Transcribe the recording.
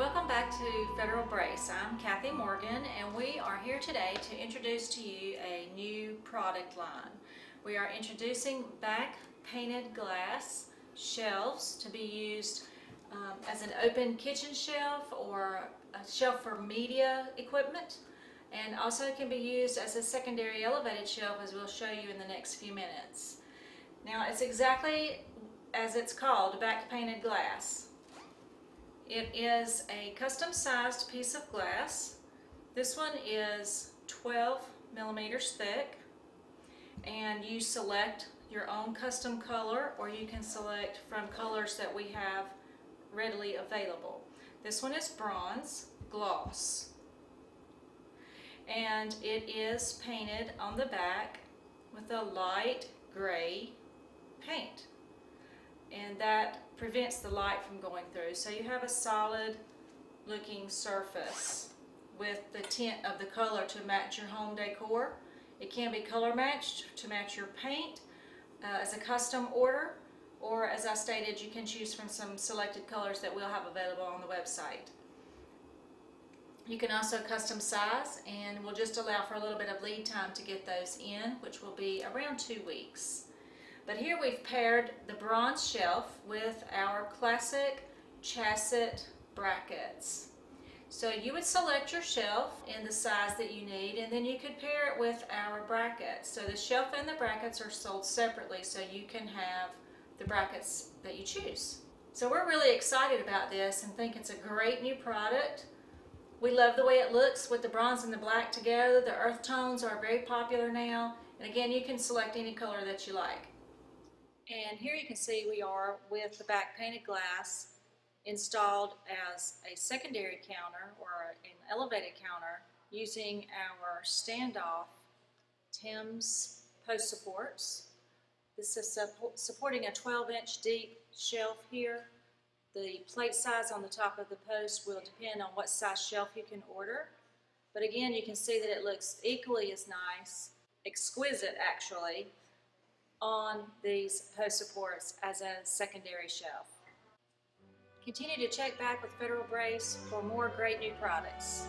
Welcome back to Federal Brace. I'm Kathy Morgan and we are here today to introduce to you a new product line. We are introducing back painted glass shelves to be used um, as an open kitchen shelf or a shelf for media equipment and also can be used as a secondary elevated shelf as we'll show you in the next few minutes. Now it's exactly as it's called, back painted glass. It is a custom sized piece of glass. This one is 12 millimeters thick and you select your own custom color or you can select from colors that we have readily available. This one is bronze gloss and it is painted on the back with a light gray paint and that prevents the light from going through so you have a solid looking surface with the tint of the color to match your home decor. It can be color matched to match your paint uh, as a custom order or as I stated you can choose from some selected colors that we'll have available on the website. You can also custom size and we'll just allow for a little bit of lead time to get those in, which will be around two weeks. But here we've paired the bronze shelf with our classic chasset brackets. So you would select your shelf in the size that you need and then you could pair it with our brackets. So the shelf and the brackets are sold separately so you can have the brackets that you choose. So we're really excited about this and think it's a great new product. We love the way it looks with the bronze and the black together. The earth tones are very popular now. And again, you can select any color that you like. And here you can see we are with the back painted glass installed as a secondary counter or an elevated counter using our standoff Tim's post supports. This is supporting a 12 inch deep shelf here the plate size on the top of the post will depend on what size shelf you can order. But again, you can see that it looks equally as nice, exquisite actually, on these post supports as a secondary shelf. Continue to check back with Federal Brace for more great new products.